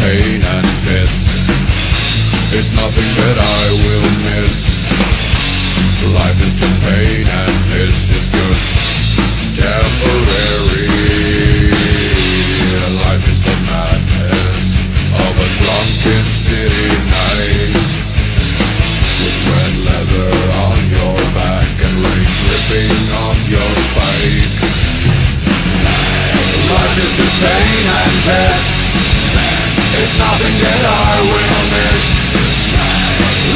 pain and piss. It's nothing that I will miss. Life is just pain and piss. It's just temporary It's nothing that I will miss.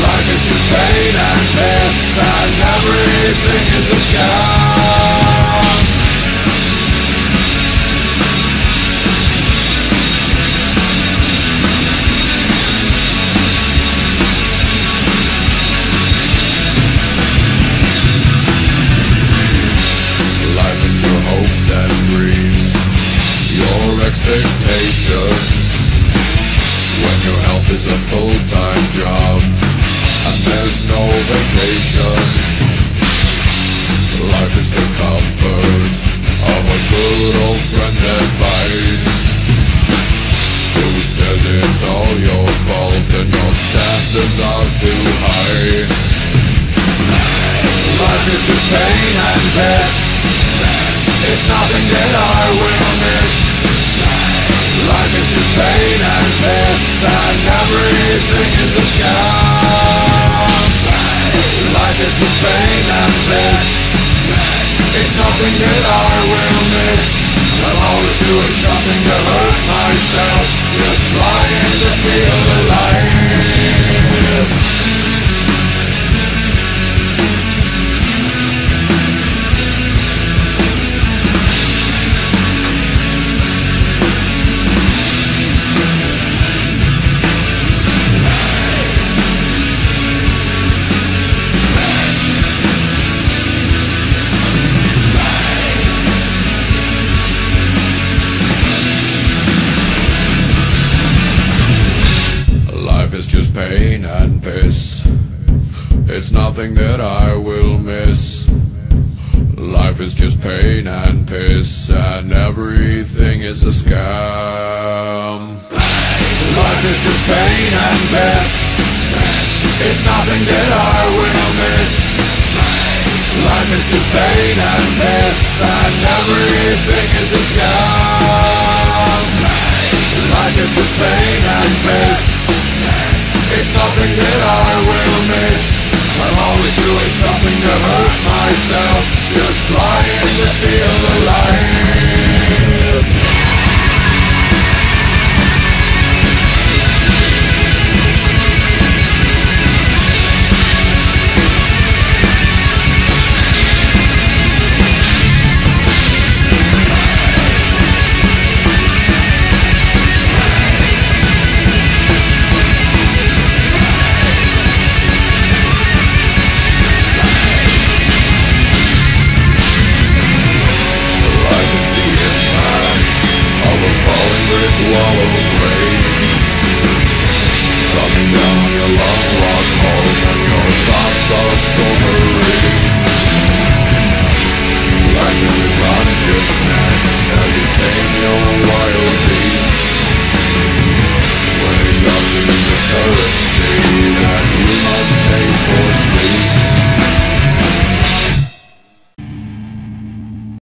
Life is just pain and piss And everything is a scam. Life is your hopes and dreams Your expectations is a full-time job And there's no vacation. Life is the comfort Of a good old friend's advice. Who says it's all your fault And your standards are too high. Life is just pain and piss It's nothing that I will miss. Life is just pain and piss everything is a scam Life is pain and It's nothing that I will miss. I'm always doing something to hurt myself. Just trying to feel alive piss. It's nothing that I will miss. Life is just pain and piss, and everything is a scam. Life is just pain and piss. It's nothing that I will miss. Life is just pain and piss, and everything is a scam. Life is just pain and piss. It's nothing that I will miss. I'm always doing something to hurt myself, just trying to feel alive. solução